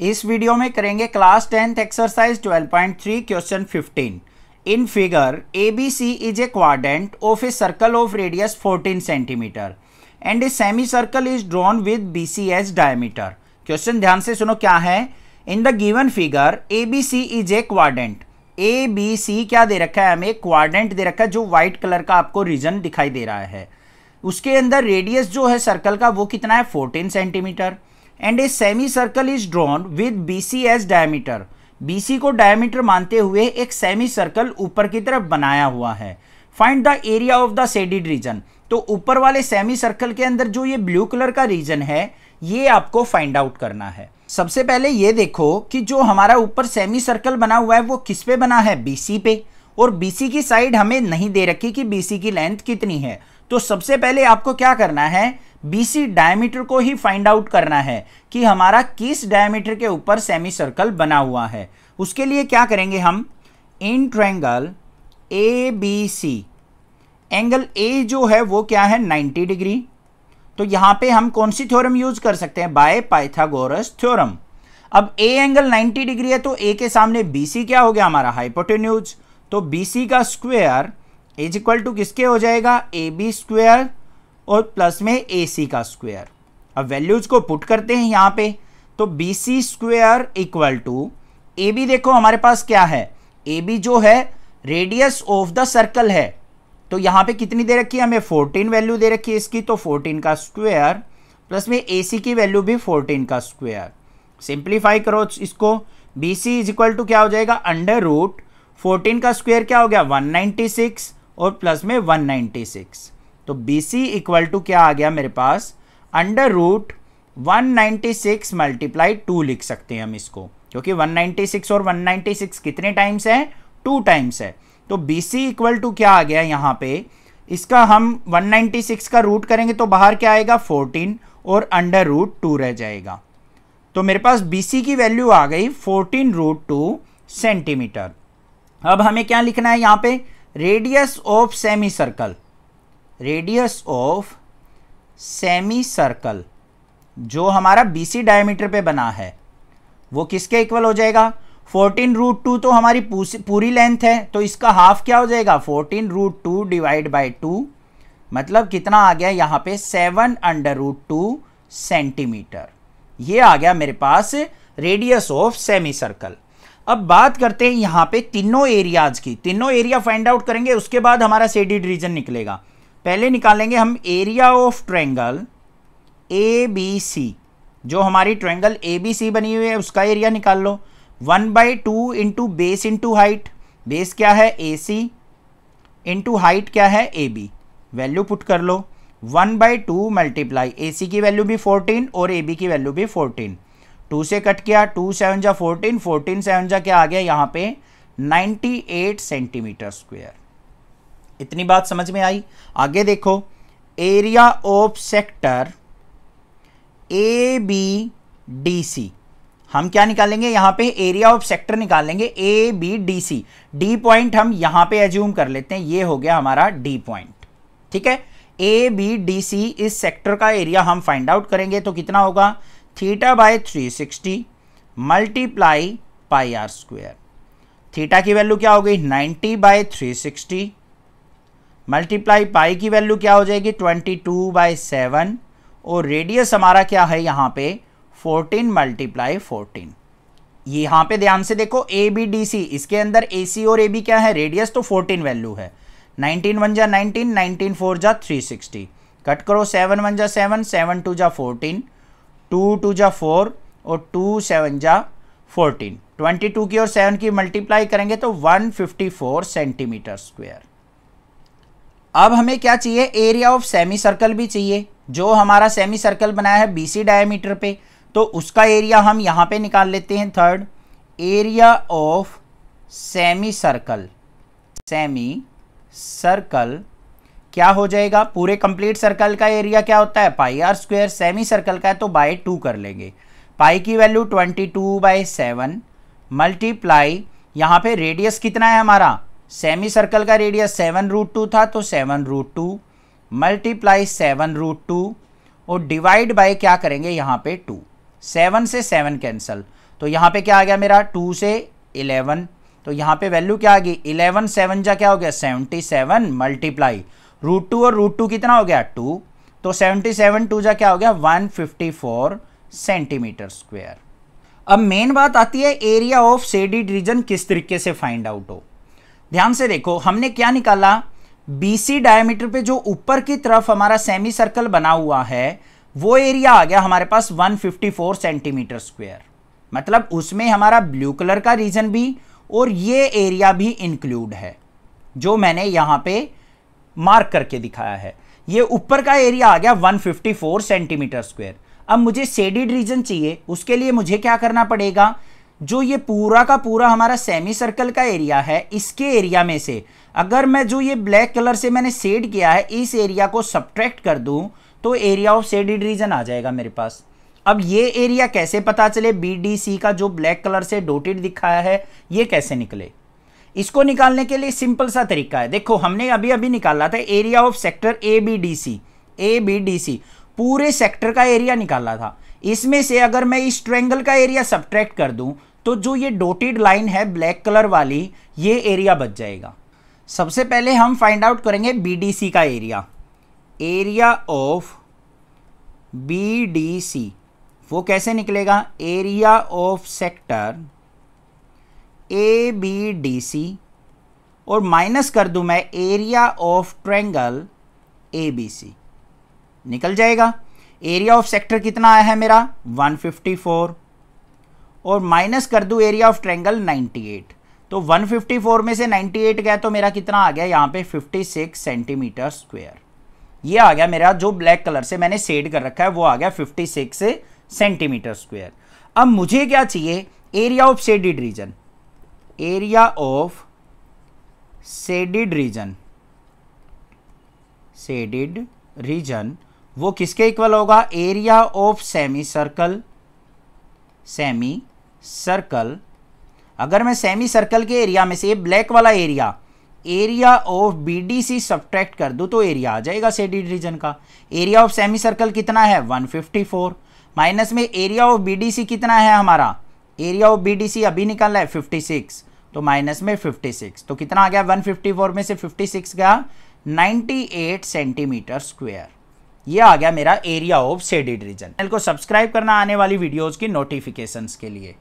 इस वीडियो में करेंगे class tenth exercise 12.3 question 15 in figure A B C is a quadrant of a circle of radius 14 centimetre and a semi circle is drawn with B C H diameter question ध्यान से सुनो क्या है? In the given figure A B C is a quadrant A B C क्या दे रखा है हमें? क्वाड्रेंट दे रखा है जो व्हाइट कलर का आपको रीजन दिखाई दे रहा है। उसके अंदर रेडियस जो है सर्कल का वो कितना है? 14 centimetre and a semi circle is drawn with B C as diameter B C को डायमीटर मानते हुए एक सेमी सर्कल ऊपर की तरफ़ बनाया हुआ है। Find the area of the shaded region तो ऊपर वाले सेमी सर्कल के अंदर जो ये ब्लू कलर का रीजन है, ये आपको फाइंड आउट करना है। सबसे पहले ये देखो कि जो हमारा ऊपर सेमी सर्कल बना हुआ है, वो किस पे बना है? बीसी पे। और बीसी की साइड हमें नहीं दे रखी कि बीसी की लेंथ कितनी है। तो सबसे पहले आपको क्या करना है? बीसी डायमीटर को ही फाइंड आउट करना है कि हमारा किस डायमीटर के ऊपर सेमी सर्कल बना हुआ है। उसके लिए क्या करेंगे हम? In triangle A B C angle A जो है वो क्या है? 90 डिग्री तो यहाँ पे हम कौन सी थ्योरम यूज़ कर सकते हैं? बाय पाइथागोरस थ्योरम अब ए एंगल 90 डिग्री है तो ए के सामने बी सी क्या हो गया? हमारा हाइपोटेन्यूज तो बी सी का स्क्वेयर इज़ इक्वल टू किसके हो जाएगा? ए बी स्क्वेयर और प्लस में ए सी का स्क्वेयर अब वैल्यूज़ को पुट करते हैं यहाँ पे. तो B C square equal to A B देखो हमारे पास क्या है? ए बी जो है रेडियस ऑफ़ द सर्कल है. तो यहाँ पे कितनी दे रखी है हमें? 14 वैल्यू दे रखी है इसकी. तो 14 का स्क्वेयर प्लस में ए सी की वैल्यू भी 14 का स्क्वेयर सिंप्लीफाई करो इसको. B C is equal to क्या हो जाएगा? अंडर रूट फोर्टीन का स्क्वेयर क्या हो गया? 196 और प्लस में 196 तो बी सी इक्वल टू क्या आ गया मेरे पास? अंडर रूट 196 मल्टीप्लाई टू लिख सकते हैं हम इसको। क्योंकि 196 और 196 कितने टाइम्स है? टू टाइम्स है। तो बी सी इक्वल टू क्या आ गया यहाँ पे? इसका हम 196 का रूट करेंगे तो बाहर क्या आएगा? 14 और अंडर रूट टू रह जाएगा। तो मेरे पास बी सी की वैल्यू आ गई 14 रूट टू सेंटीमीटर अब हमें क्या लिखना है यहाँ पे? Radius of semi circle radius of semi circle जो हमारा बी सी डायमीटर पे बना है, वो किसके इक्वल हो जाएगा? 14 रूट टू तो हमारी पूरी लेंथ है तो इसका हाफ़ क्या हो जाएगा? 14 root two divide by two मतलब कितना आ गया यहाँ पे? 7 अंडर रूट टू सेंटीमीटर ये आ गया मेरे पास रेडियस ऑफ़ सेमी सर्कल अब बात करते हैं यहाँ पे तीनों एरियाज़ की। तीनों एरिया फाइंड आउट करेंगे, उसके बाद हमारा सेडिड रीजन निकलेगा। पहले निकालेंगे हम area of triangle A B C जो हमारी ट्रैंगल ए बी सी बनी हुई है, उसका एरिया निकाल लो। One by two into base into height. Base क्या है? ए सी इंटू हाइट क्या है? ए बी वैल्यू पुट कर लो। One by two multiply. A C की वैल्यू भी फोर्टीन और ए बी की वैल्यू भी फोर्टीन। टू से कट किया, टू सेवन जा फोर्टीन फोर्टीन सेवन जा क्या आ गया? यहाँ पे नाइन्टी एट सेंटीमीटर स्क्वेयर। इतनी बात समझ में आई। आगे देखो। Area of sector A B D C हम क्या निकालेंगे? यहाँ पे एरिया ऑफ़ सेक्टर निकालेंगे। A B D C D point हम यहाँ पे एज्यूम कर लेते हैं। ये हो गया हमारा डी पॉइंट ठीक है? ए बी डी सी इस सेक्टर का एरिया हम फाइंड आउट करेंगे तो कितना होगा? Theta by 360 multiply pi r square theta की वैल्यू क्या हो गई? 90 बाय 360 मल्टीप्लाई पाई की वैल्यू क्या हो जाएगी? 22 टू बाई सेवन और रेडियस हमारा क्या है यहाँ पे? 14 मल्टीप्लाई फोर्टीन यहाँ पे ध्यान से देखो ए बी डी सी इसके अंदर ए सी और ए बी क्या है? रेडियस तो 14 वैल्यू है. 19 वन जा 19 19 फोर जा 360 कट करो 7 वन जा 7 7 टू जा 14 टू टू जा फोर और टू सेवन जा फोर्टीन ट्वेंटी टू की और सेवन की मल्टीप्लाई करेंगे तो one fifty four centimetre square अब हमें क्या चाहिए? एरिया ऑफ़ सेमी सर्कल भी चाहिए। जो हमारा सेमी सर्कल बनाया है बीसी डायमीटर पे तो उसका एरिया हम यहाँ पे निकाल लेते हैं third area of semi circle semi circle क्या हो जाएगा? पूरे कंप्लीट सर्कल का एरिया क्या होता है? Pi r square semi circle का है तो बाय टू कर लेंगे। पाई की value twenty two by seven multiply यहाँ पे रेडियस कितना है हमारा? सेमी सर्कल का रेडियस सेवन रूट टू था तो seven root two multiply seven root two और डिवाइड बाय क्या करेंगे? यहाँ पे टू सेवन से सेवन कैंसल तो यहाँ पे क्या आ गया मेरा? टू से इलेवन तो यहाँ पे वैल्यू क्या आ गई? इलेवन सेवन जा क्या हो गया? Seventy seven multiply root two और रूट टू कितना हो गया? टू तो सेवेंटी सेवन टू जा क्या हो गया? One fifty four centimetre square अब मेन बात आती है एरिया ऑफ़ सेडिड रीजन किस तरीके से फाइंड आउट हो? ध्यान से देखो, हमने क्या निकाला? बीसी डायमीटर पे जो ऊपर की तरफ़ हमारा सेमी सर्कल बना हुआ है, वो एरिया आ गया हमारे पास 154 सेंटीमीटर स्क्वायर मतलब उसमें हमारा ब्लू कलर का रीजन भी और ये एरिया भी इंक्लूड है, जो मैंने यहाँ पे मार्क करके दिखाया है। ये ऊपर का एरिया आ गया 154 सेंटीमीटर स्क्वायर अब मुझे सेडिड रीजन चाहिए, उसके लिए मुझे क्या करना पड़ेगा? जो ये पूरा का पूरा हमारा सेमी सर्कल का एरिया है, इसके एरिया में से, अगर मैं जो ये ब्लैक कलर से मैंने सेड किया है, इस एरिया को सब्ट्रैक्ट कर दूँ तो एरिया ऑफ़ सेडिड रीजन आ जाएगा मेरे पास। अब ये एरिया कैसे पता चले? बी डी सी का जो ब्लैक कलर से डोटेड दिखाया है, ये कैसे निकले? इसको निकालने के लिए सिंपल सा तरीका है। देखो, हमने अभी अभी निकाला था area of sector A B D C A B D C पूरे सेक्टर का एरिया निकाला था। इसमें से अगर मैं इस ट्रेंगल का एरिया सब्ट्रैक्ट कर दूँ तो जो ये डोटेड लाइन है ब्लैक कलर वाली, ये एरिया बच जाएगा। सबसे पहले हम फाइंड आउट करेंगे बीडीसी का एरिया एरिया ऑफ़ बीडीसी वो कैसे निकलेगा? Area of sector A B D C और माइनस कर दूँ मैं area of triangle A B C निकल जाएगा। एरिया ऑफ़ सेक्टर कितना आया है मेरा? 154 और माइनस कर दूँ एरिया ऑफ़ ट्रेंगल 98 तो 154 में से 98 गया तो मेरा कितना आ गया? यहाँ पे 56 सेंटीमीटर स्क्वायर ये आ गया मेरा जो ब्लैक कलर से मैंने सेड कर रखा है, वो आ गया 56 सेंटीमीटर स्क्वायर अब मुझे क्या चाहिए? Area of shaded region area of shaded region shaded region वो किसके इक्वल होगा? Area of semi circle semi circle अगर मैं सेमी सर्कल के एरिया में से ब्लैक वाला area area of B D C subtract कर दो तो एरिया आ जाएगा सेडिड रीजन का। एरिया ऑफ़ सेमी सर्कल कितना है? 154 माइनस में area of B D C कितना है हमारा? Area of B D C अभी निकालना है 56 तो माइनस में 56 तो कितना आ गया? 154 में से 56 गया 98 सेंटीमीटर स्क्वेयर ये आ गया मेरा area of shaded region channel को सब्सक्राइब करना आने वाली वीडियोस की नोटिफिकेशंस के लिए।